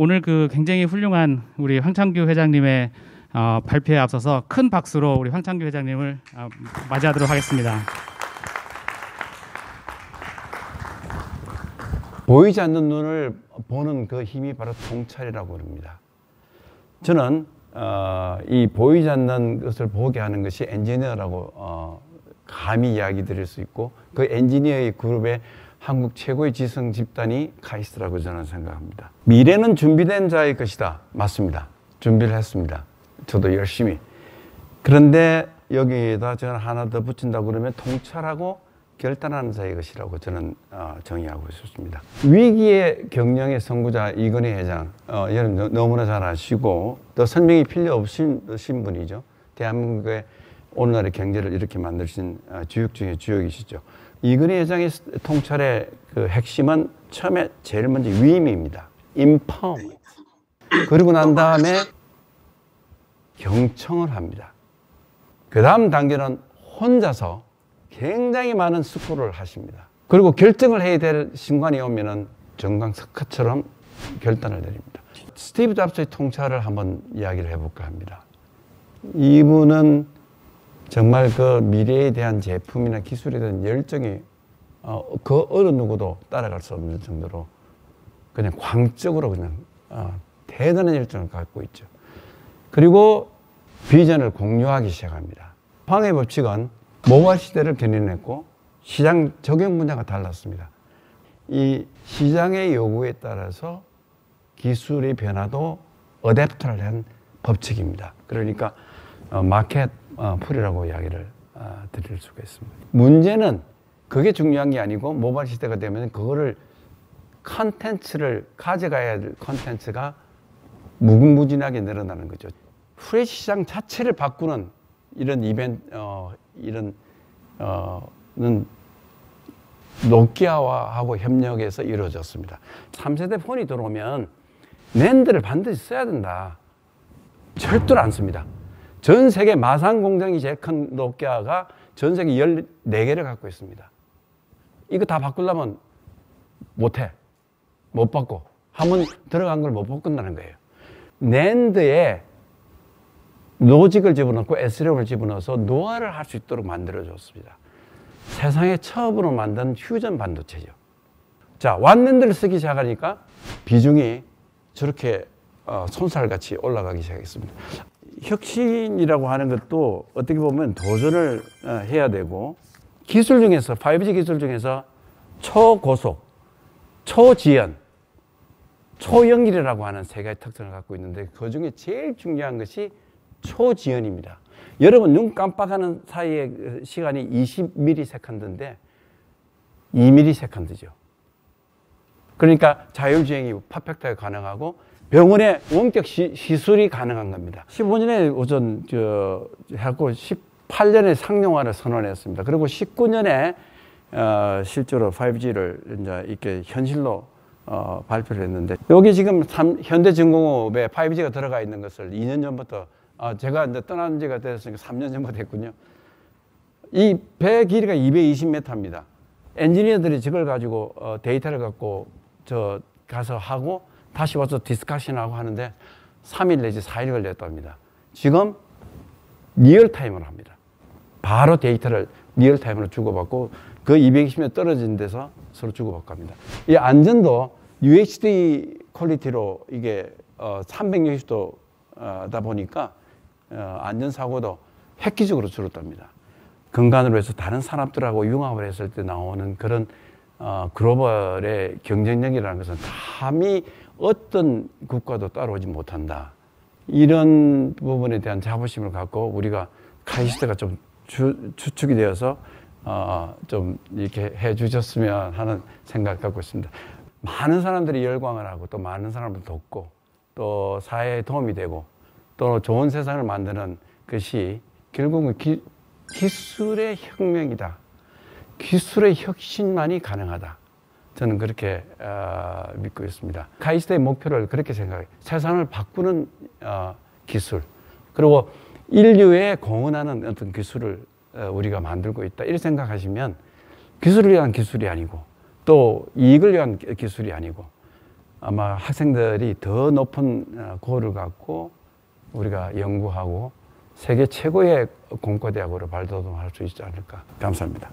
오늘 그 굉장히 훌륭한 우리 황창규 회장님의 어, 발표에 앞서서 큰 박수로 우리 황창규 회장님을 어, 맞이하도록 하겠습니다. 보이지 않는 눈을 보는 그 힘이 바로 통찰이라고 합니다. 저는 어, 이 보이지 않는 것을 보게 하는 것이 엔지니어라고 어, 감히 이야기 드릴 수 있고 그 엔지니어의 그룹에 한국 최고의 지성 집단이 카이스트라고 저는 생각합니다. 미래는 준비된 자의 것이다. 맞습니다. 준비를 했습니다. 저도 열심히. 그런데 여기에다 저는 하나 더 붙인다고 그러면 통찰하고 결단하는 자의 것이라고 저는 어, 정의하고 있습니다. 위기의 경영의 선구자 이건희 회장, 어, 여러분 너무나 잘 아시고 또 설명이 필요 없으신 분이죠. 대한민국의 오늘날의 경제를 이렇게 만드신 어, 주역 중에 주역이시죠. 이근희 회장의 통찰의 그 핵심은 처음에 제일 먼저 위임입니다. 임파워. 그리고 난 다음에 경청을 합니다. 그 다음 단계는 혼자서 굉장히 많은 스코를 하십니다. 그리고 결정을 해야 될 순간이 오면은 정강 석화처럼 결단을 내립니다. 스티브 잡스의 통찰을 한번 이야기를 해볼까 합니다. 이분은 정말 그 미래에 대한 제품이나 기술에 대한 열정이 어, 그 어느 누구도 따라갈 수 없는 정도로 그냥 광적으로 그냥 어, 대단한 열정을 갖고 있죠. 그리고 비전을 공유하기 시작합니다. 황해 법칙은 모발 시대를 견인했고 시장 적용 분야가 달랐습니다. 이 시장의 요구에 따라서 기술의 변화도 어댑터를 한 법칙입니다. 그러니까 어, 마켓 어, pull이라고 이야기를 어, 드릴 수가 있습니다. 문제는 그게 중요한 게 아니고 모바일 시대가 되면 그거를 컨텐츠를 가져가야 될 컨텐츠가 무궁무진하게 늘어나는 거죠. 플래시 시장 자체를 바꾸는 이런 이벤트, 어, 이런, 어,는 노키아하고 협력해서 이루어졌습니다. 3세대 폰이 들어오면 낸드를 반드시 써야 된다. 절대로 안 씁니다. 전 세계 마산 공장이 제일 큰 노키아가 전 세계 14개를 갖고 있습니다. 이거 다 바꾸려면 못해. 못 바꿔. 한번 들어간 걸 못 바꾼다는 거예요. 낸드에 로직을 집어넣고 에스력을 집어넣어서 노화를 할 수 있도록 만들어줬습니다. 세상에 처음으로 만든 휴전 반도체죠. 자, 완랜드를 쓰기 시작하니까 비중이 저렇게 어, 손살같이 올라가기 시작했습니다. 혁신이라고 하는 것도 어떻게 보면 도전을 어, 해야 되고 기술 중에서 5G 기술 중에서 초고속, 초지연, 초연결이라고 하는 세 가지 특성을 갖고 있는데 그 중에 제일 중요한 것이 초지연입니다. 여러분 눈 깜빡하는 사이의 시간이 20ms인데 2ms죠. 그러니까 자율주행이 퍼펙트하게 가능하고 병원에 원격 시, 술이 가능한 겁니다. 15년에 우선 저 하고 18년에 상용화를 선언했습니다. 그리고 19년에 어, 실제로 5G를 이제 이렇게 현실로 어, 발표를 했는데 여기 지금 삼, 현대중공업에 5G가 들어가 있는 것을 2년 전부터 어, 제가 이제 떠난 지가 됐으니까 3년 전부터 됐군요. 이 배 길이가 220m입니다. 엔지니어들이 저걸 가지고 어, 데이터를 갖고 저 가서 하고 다시 와서 discussion하고 하는데 3일 내지 4일 걸렸답니다. 지금 real time으로 합니다. 바로 데이터를 real time으로 주고받고 그 220m 떨어진 데서 서로 주고받고 합니다. 이 안전도 UHD quality로 이게 어 360도다 보니까 어 안전사고도 획기적으로 줄었답니다. 근간으로 해서 다른 산업들하고 융합을 했을 때 나오는 그런 어, 글로벌의 경쟁력이라는 것은 감히 어떤 국가도 따라오지 못한다. 이런 부분에 대한 자부심을 갖고 우리가 카이스트가 좀 주, 축이 되어서 어, 좀 이렇게 해 주셨으면 하는 생각을 갖고 있습니다. 많은 사람들이 열광을 하고 또 많은 사람을 돕고 또 사회에 도움이 되고 또 좋은 세상을 만드는 것이 결국은 기, 기술의 혁명이다. 기술의 혁신만이 가능하다. 저는 그렇게 어, 믿고 있습니다. 카이스트의 목표를 그렇게 생각해요. 세상을 바꾸는 어, 기술 그리고 인류에 공헌하는 어떤 기술을 어, 우리가 만들고 있다. 이렇게 생각하시면 기술을 위한 기술이 아니고 또 이익을 위한 기술이 아니고 아마 학생들이 더 높은 어, 고를 갖고 우리가 연구하고 세계 최고의 공과대학으로 발돋움할 수 있지 않을까. 감사합니다.